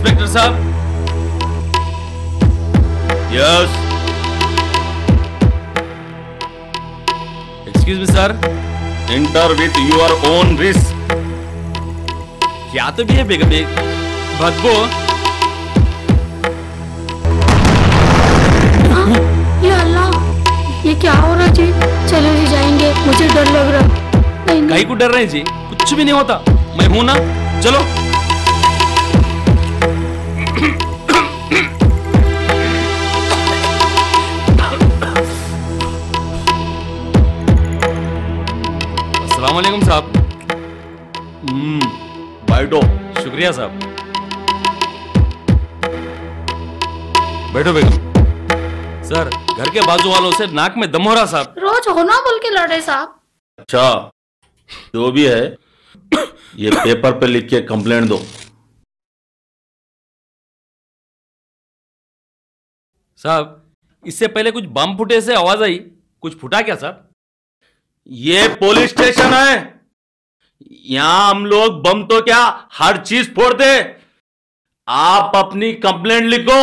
Inspector साहब yes excuse me sir Enter with your own risk. क्या तो भी है बेगम बेग? बदबू ये अल्लाह ये क्या हो रहा जी? चलो जी जाएँगे मुझे डर लग रहा। कहीं को डर रहे जी? कुछ भी नहीं होता। मैं हूँ ना? चलो। अस्सलाम वालेकुम साहब। Hmm. बैठो। शुक्रिया साहब। बैठो बेगम सर घर के बाजू वालों से नाक में दम हो रहा साहब। रोज होना बोल के लड़े साहब। अच्छा जो भी है ये पेपर पे लिख के कंप्लेंट दो। साहब इससे पहले कुछ बम फुटे से आवाज़ आई। कुछ फुटा क्या साहब? ये पुलिस स्टेशन है। यहाँ हम लोग बम तो क्या हर चीज़ फोड़ दे। आप अपनी कंप्लेंट लिखो।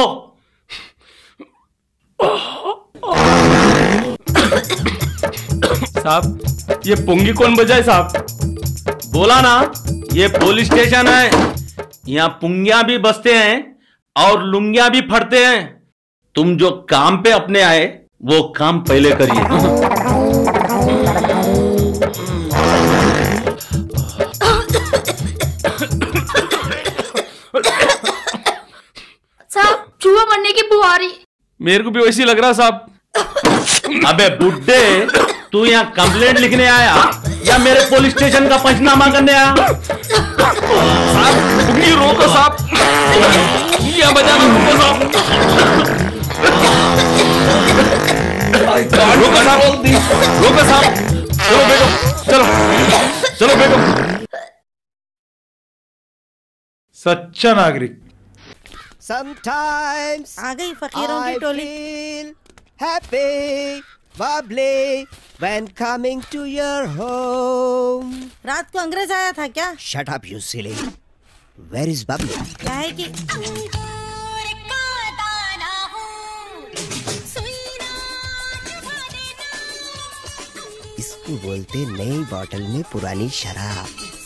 साहब, ये पुंगी कौन बजाए साहब? बोला ना, ये पुलिस स्टेशन है। यहाँ पुंगिया भी बसते हैं और लुंगिया भी फटते हैं। तुम जो काम पे अपने आए, वो काम पहले करिए। साहब चूहा मरने की बुआरी। मेरे को भी वैसे ही लग रहा साहब। अबे बुड्ढे तू यहाँ कंप्लेंट लिखने आया या मेरे पुलिस स्टेशन का पंचनामा करने आया? साहब रोको साहब। पुंगियाँ बजाना रोको साहब। रोको साहब। रोको साहब। चलो बेगम चलो चलो बेगम सच्चा नागरिक Sometimes आ गई फकीरों की टोली happy, bubbly when coming to your home. रात को अंग्रेज़ आया था क्या Shut up, you silly. Where is bubbly? क्या है कि इसको बोलते नई बॉटल में पुरानी शराब